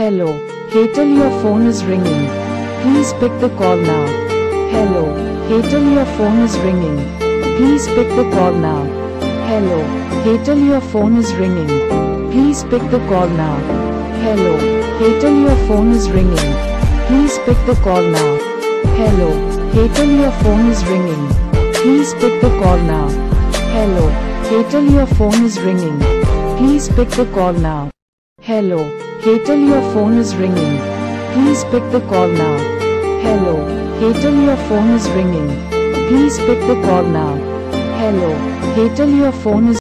Hello, Hetal your phone is ringing. Please pick the call now. Hello, Hetal your phone is ringing. Please pick the call now. Hello, Hetal your phone is ringing. Please pick the call now. Hello, Hetal your phone is ringing. Please pick the call now. Hello, Hetal your phone is ringing. Please pick the call now. Hello, Hetal your phone is ringing. Please pick the call now. Hello, Hetal your phone is ringing. Please pick the call now. Hello, Hetal your phone is ringing. Please pick the call now. Hello, Hetal your phone is